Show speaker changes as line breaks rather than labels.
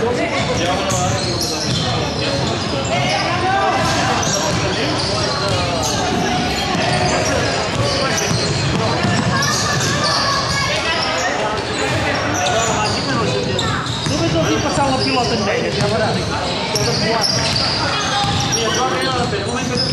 Dove 我真累，怎么办？你要不要我陪你去？